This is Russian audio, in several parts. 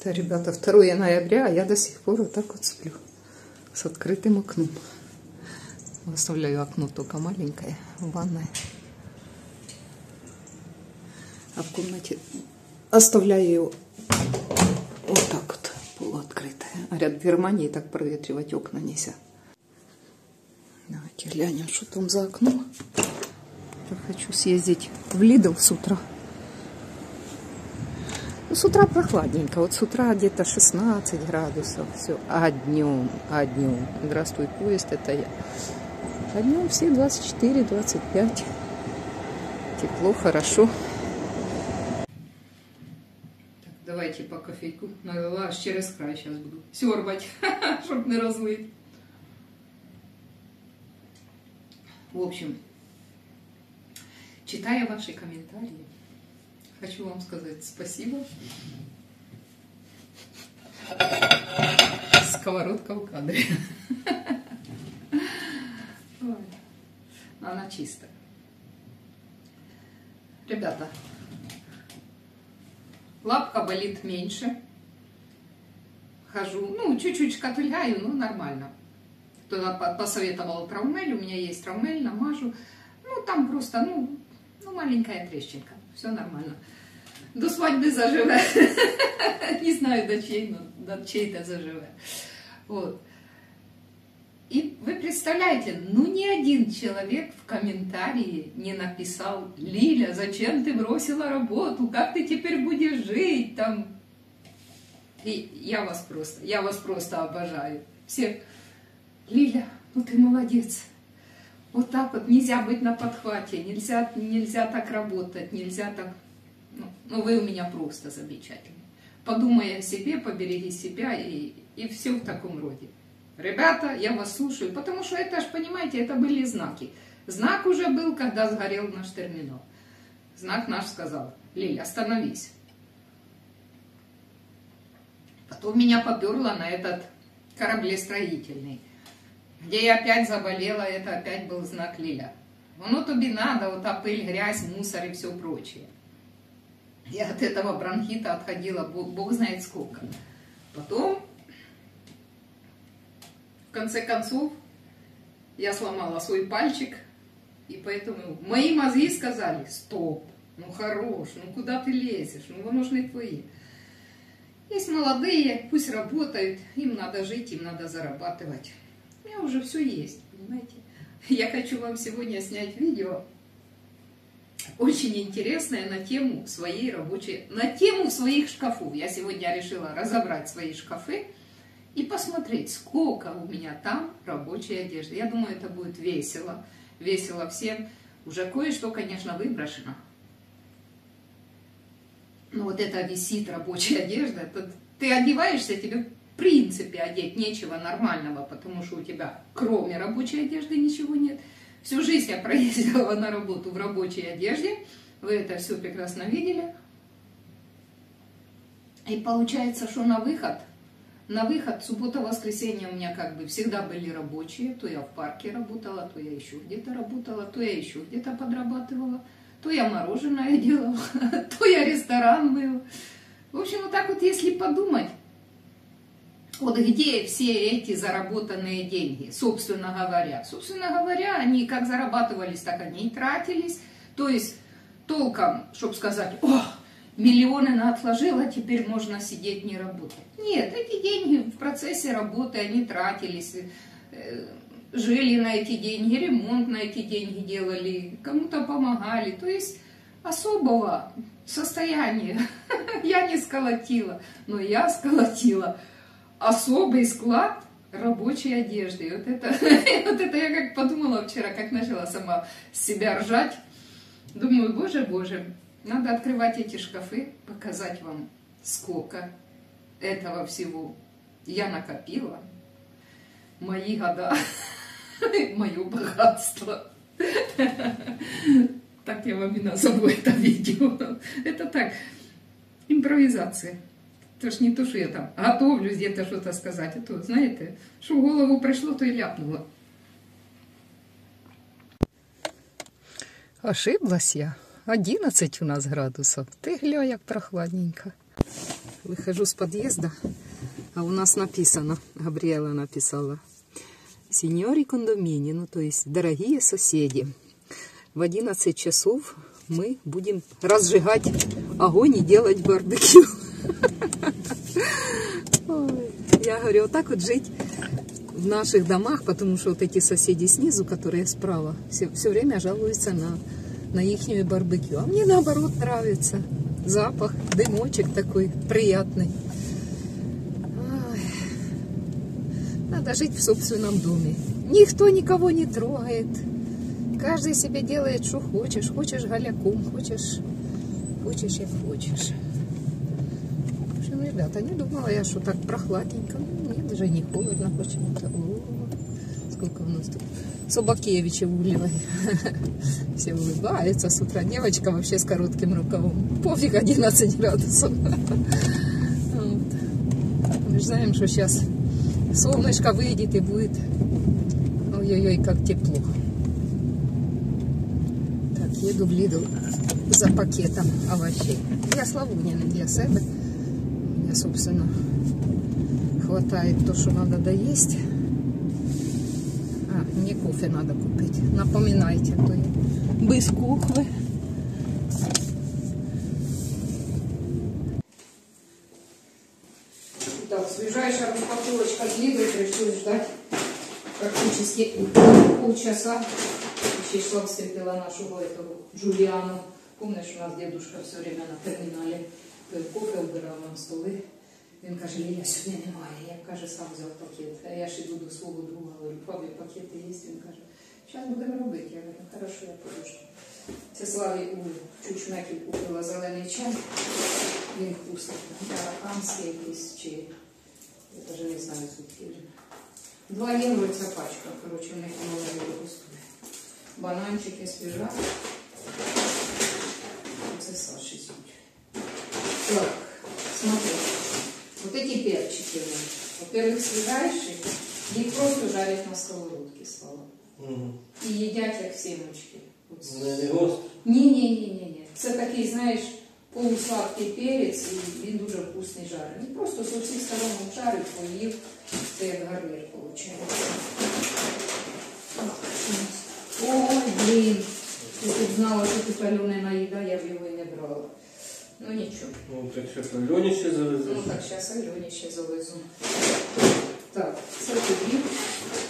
Это, ребята, 2 ноября, а я до сих пор вот так вот сплю. С открытым окном. Оставляю окно только маленькое в ванной. А в комнате оставляю ее вот так вот, полуоткрытая. Говорят, в Германии так проветривать окна нельзя. Давайте глянем, что там за окном. Я хочу съездить в Лидл с утра. Ну, с утра прохладненько. Вот с утра где-то 16 градусов. Все. А днем, а днем. Здравствуй, поезд, это я. А днем все 24-25. Тепло, хорошо. Так, давайте по кофейку. Налила аж через край сейчас буду сёрбать, чтобы не разлить. В общем, читая ваши комментарии, хочу вам сказать спасибо. Сковородка в кадре. Она чистая. Ребята, лапка болит меньше. Хожу, ну, чуть-чуть шкатуляю, ну, нормально. Кто-то по- посоветовал травмель, у меня есть травмель, намажу. Ну, там просто, ну, ну маленькая трещинка, все нормально. До свадьбы заживе. Не знаю, до чьей, но до чьей-то заживе. Вот. И вы представляете, ну ни один человек в комментарии не написал, Лиля, зачем ты бросила работу, как ты теперь будешь жить там. И я вас просто, я вас просто обожаю. Все, Лиля, ну ты молодец. Вот так вот нельзя быть на подхвате, нельзя, нельзя так работать, нельзя так... Ну, ну, вы у меня просто замечательны. Подумай о себе, побереги себя и, и все в таком роде. Ребята, я вас слушаю, потому что это ж, понимаете, это были знаки. Знак уже был, когда сгорел наш терминал. Знак наш сказал, Лиля, остановись. Потом меня поперло на этот кораблестроительный, где я опять заболела, это опять был знак Лиля. Ну, тебе надо, вот та пыль, грязь, мусор и все прочее. Я от этого бронхита отходила, бог, бог знает сколько. Потом, в конце концов, я сломала свой пальчик, и поэтому мои мозги сказали, стоп, ну хорош, ну куда ты лезешь, ну вы нужны твои. Есть молодые, пусть работают, им надо жить, им надо зарабатывать. У меня уже все есть, понимаете. Я хочу вам сегодня снять видео очень интересное на тему своей рабочей, на тему своих шкафов. Я сегодня решила разобрать свои шкафы и посмотреть, сколько у меня там рабочей одежды. Я думаю, это будет весело, весело всем. Уже кое-что, конечно, выброшено. Но вот это висит рабочая одежда. Это ты одеваешься, тебе принципе одеть нечего нормального, потому что у тебя кроме рабочей одежды ничего нет. Всю жизнь я проездила на работу в рабочей одежде. Вы это все прекрасно видели. И получается, что на выход, на выход, суббота-воскресенье у меня как бы всегда были рабочие. То я в парке работала, то я еще где-то работала, то я еще где-то подрабатывала, то я мороженое делала, то я ресторан был. В общем, вот так вот, если подумать, вот где все эти заработанные деньги, собственно говоря? Собственно говоря, они как зарабатывались, так они и тратились. То есть толком, чтобы сказать, о, миллионы на отложила, теперь можно сидеть не работать. Нет, эти деньги в процессе работы, они тратились, э, жили на эти деньги, ремонт на эти деньги делали, кому-то помогали. То есть особого состояния я не сколотила, но я сколотила особый склад рабочей одежды. Вот это, вот это я как подумала вчера, как начала сама себя ржать. Думаю, боже, боже, надо открывать эти шкафы, показать вам, сколько этого всего я накопила. Мои года, мое богатство. Так я вам и назову это видео. Это так, импровизация. Это ж не то, что я там готовлюсь где-то что-то сказать, а то, знаете, що в голову прийшло, то і ляпнуло. Ошиблась я. 11 у нас градусов. Ти гля, як прохладненько. Выхожу с подъезда, а у нас написано, Габриэла написала, Сеньори кондомини, ну то есть дорогие соседи, в 11 часов мы будем разжигать огонь и делать барбекю. Ой, Я говорю, вот так вот жить в наших домах, потому что вот эти соседи снизу, которые справа, все, все время жалуются на, на ихнюю барбекю. А мне наоборот нравится. Запах, дымочек такой приятный. Надо жить в собственном доме. Никто никого не трогает. Каждый себе делает, что хочешь. Хочешь голяком, хочешь, хочешь, як хочешь. Ребята, не думала я, что так прохладненько. Ну, Мне даже не холодно почему-то. Сколько у нас тут собакевичи улевой. Все улыбаются с утра. Девочка вообще с коротким рукавом. Пофиг, 11 градусов. Вот. Мы же знаем, что сейчас солнышко выйдет и будет ой-ой-ой, как тепло. Так, еду в Lidl за пакетом овощей. Для Славуни, не для себе. Собственно, хватает то, что надо доесть. А, мне кофе надо купить. Напоминайте, а то без кофе. Так, свежайшая распаковочка Lidl. Пришлось ждать практически полчаса. Еще встретила нашего этого Джулиану. Помнишь, у нас дедушка все время на терміналі пив кофе, убирав нам столи. Він каже, Ліля, сьогодні немає. Я каже, сам взяв пакет. А я ж іду до свого друга, говорю, папі, пакети є. Він каже, зараз будемо робити. Я говорю, хорошо, я подожду. Це Славі у Чучмекі купила зелений чай. Він вкусний. Тараканський якийсь чи я даже не знаю звідки. Два євро ця пачка. Коротше, у них воно не. Бананчики свіжа. Це Саші суть. Так, смотри. Вот эти перчики, во-первых, свежайшие, их просто жарят на сковородке, слава. Мгм. І їдять як семечки. От Не, не гостро. ні, ні, ні, ні, ні. Це такий, знаєш, полусладкий перець, і він дуже вкусний жарений. Просто з усіх сторон жарить, поїв, це як гарнір виходить. Ой, блін. Я тут знала, що тут Альонина їда, я б його і не брала. Ну нічого. Ну, так що Альоні ще Ну завезеш? так, зараз Альоні ще завезу. Так, це тобі,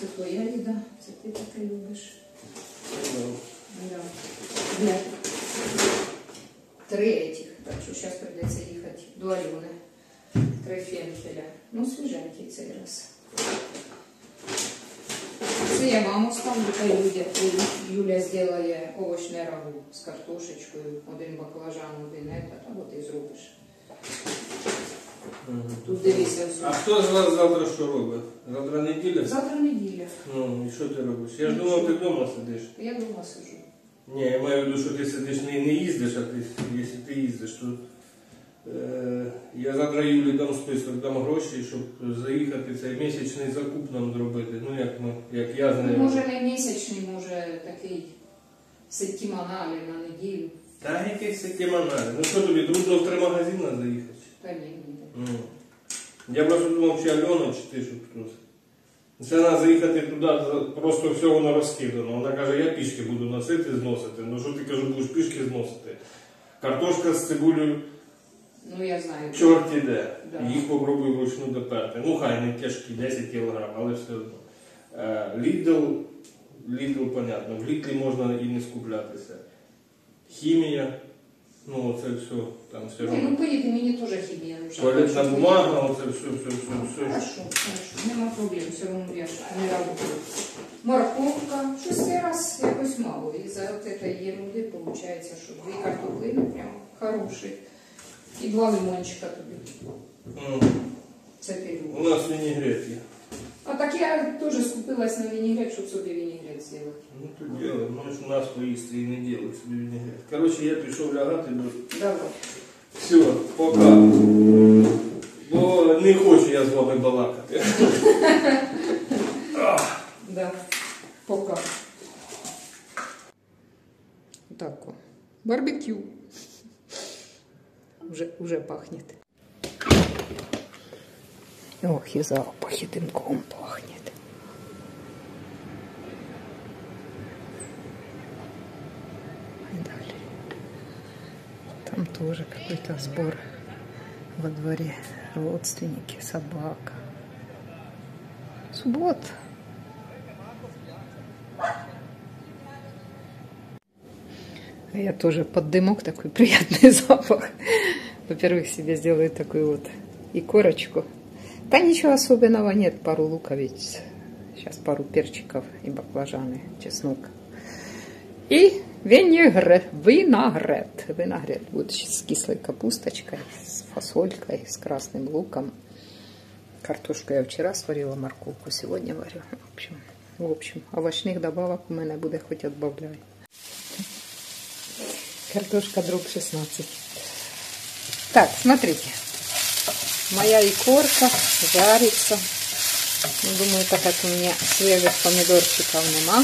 це твоя їда, це ти таке любиш. Ну, Да. Для три этих. Так що зараз прийдеться їхати до Альони. Три фенхеля. Ну, свіженький цей раз. Це я маму ставлю, та Юля, Юля зробить овочне рагу з картошечкою, один баклажан, один этот, а от і зробиш. Тут дивися А все. хто з вас завтра що робить? Завтра неділя? Завтра неділя. Ну, і що ти робиш? Я ж думав, ти вдома сидиш. Я дома сижу. Ні, я маю в виду, що ти сидиш не, не їздиш, а ти, якщо ти їздиш, то я завтра Юлі дам список, дам гроші, щоб заїхати цей місячний закуп нам зробити. Ну, як, ми, як я з Ну, нею. може не місячний, може такий сетіманалі на неділю. Та якийсь такий. Ну що тобі, дружно в три магазини заїхати? Та ні, ні. Ну, я просто думав, чи Альона, чи ти, щоб хтось. Це треба заїхати туди, просто все воно розкидано. Вона каже, я пішки буду носити, зносити. Ну що ти кажу, будеш пішки зносити? Картошка з цибулею Ну я знаю. чорт іде. Да. Їх попробуй вручну доперти. Ну хай не тяжкі, 10 кг, але все одно. Е, Lidl, Lidl, понятно, в Lidl можна і не скуплятися. Хімія, ну це все, там все одно. ну поїди, мені теж хімія нужна. Туалетна бумага, оце все, все, все, все. Хорошо, хорошо, нема проблем, все одно я ж не работаю. Морковка, щось цей раз якось мало. І за от этой ерунди виходить, що дві картоплини прям хороші. І два лимончика тобі. М. Це ти У любиш. нас вінігрет є. А так я теж скупилась на вінігрет, щоб собі вінігрет зробити. Ну то діло, можеш у нас поїсти і не ділити собі вінігрет. Коротше, я пішов лягати, бо Давай. все, пока. Бо не хочу я з вами балакати. Да. Пока. Так. о. Барбекю. Уже, уже пахнет. Ох, и запах, и дымком пахнет. Далее. Там тоже какой-то сбор во дворе. Родственники, собака. Суббота. Я тоже под дымок такой приятный запах. Во-первых, себе сделаю такую вот и корочку. Да ничего особенного нет, пару луковиц. Сейчас пару перчиков и баклажаны, чеснок. И винегрет, виногрет. Виногрет будет с кислой капусточкой, с фасолькой, с красным луком. Картошку я вчера сварила, морковку сегодня варю. В общем, в общем овощных добавок у меня буде хоть отбавляй. Картошка дробь 16. Так, смотрите. Моя икорка жарится. Ну, думаю, так как у меня свежих помидорчиков нема,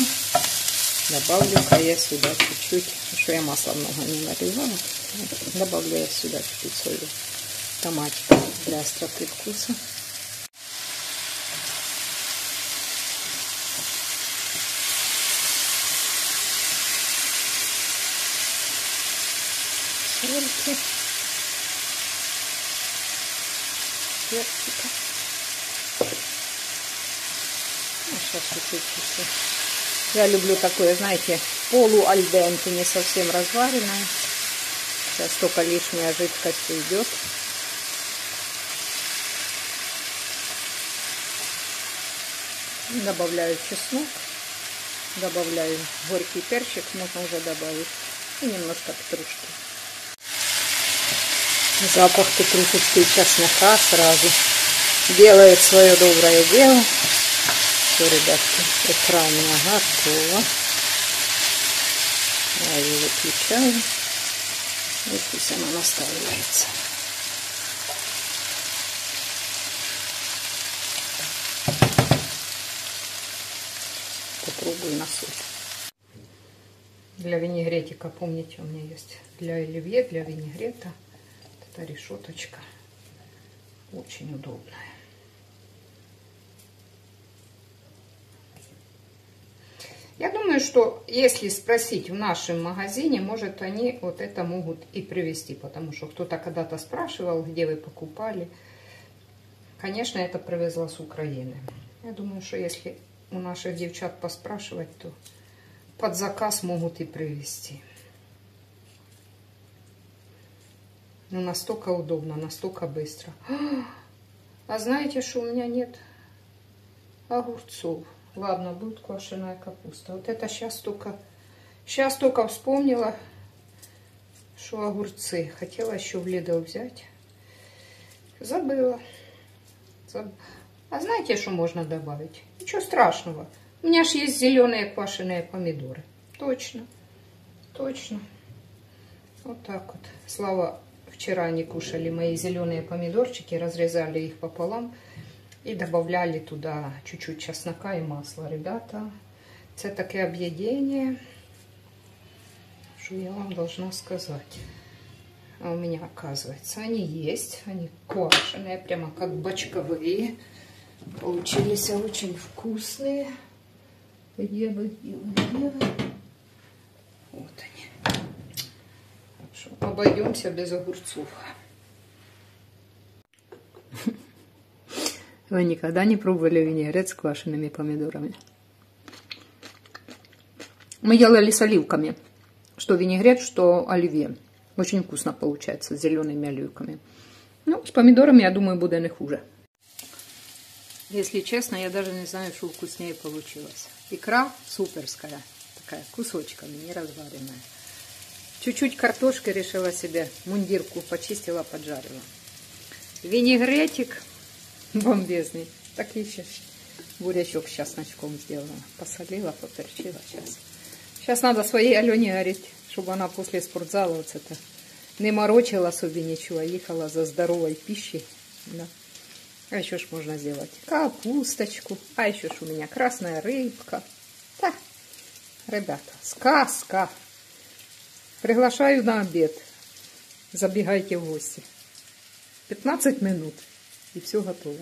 добавлю-ка я сюда чуть-чуть, что я масла много не нарезала, добавлю я сюда чуть-чуть соли, томатик для остроты вкуса. Сольки. Перчика. Ну. Я люблю такое, знаете, полуальденте, не совсем разваренное. Сейчас только лишняя жидкость уйдет. Добавляю чеснок. Добавляю горький перчик, можно уже добавить. И немножко петрушки. Запах петрушечки и чеснока сразу делает свое доброе дело. Все, ребятки, икра у меня готова. Я ее выключаю. И пусть она настаивается. Попробую на соль. Для винегретика, помните, у меня есть для оливье, для винегрета. Эта решеточка очень удобная. Я думаю, что если спросить в нашем магазине, может они вот это могут и привезти, потому что кто-то когда-то спрашивал, где вы покупали. Конечно, это привезла с Украины. Я думаю, что если у наших девчат поспрашивать, то под заказ могут и привезти. Ну, настолько удобно, настолько быстро. А знаете, что у меня нет огурцов? Ладно, будет квашеная капуста. Вот это сейчас только... Сейчас только вспомнила, что огурцы. Хотела еще в Lidl взять. Забыла. Заб... А знаете, что можно добавить? Ничего страшного. У меня же есть зеленые квашеные помидоры. Точно. Точно. Вот так вот. Слава Вчера они кушали мои зеленые помидорчики, разрезали их пополам и добавляли туда чуть-чуть чеснока и масла. Ребята, это такое объедение, что я вам должна сказать. А у меня, оказывается, они есть. Они квашеные, прямо как бочковые. Получились очень вкусные. Где вы, где вы, где вы? Вот они обойдемся без огурцов. Вы никогда не пробовали винегрет с квашенными помидорами? Мы делали с оливками. Что винегрет, что оливье. Очень вкусно получается с зелеными оливками. Ну, с помидорами, я думаю, будет не хуже. Если честно, я даже не знаю, что вкуснее получилось. Икра суперская, такая кусочками, не разваренная. Чуть-чуть картошки решила себе, мундирку почистила, поджарила. Винегретик бомбезный. Так еще бурячок с чесночком сделала. Посолила, поперчила сейчас. Сейчас надо своей Алене говорить, чтобы она после спортзала вот это не морочила себе ничего, а ехала за здоровой пищей. Да. А еще ж можно сделать капусточку. А еще ж у меня красная рыбка. Да, ребята, сказка. Приглашаю на обед. Забегайте в гости. 15 минут и все готово.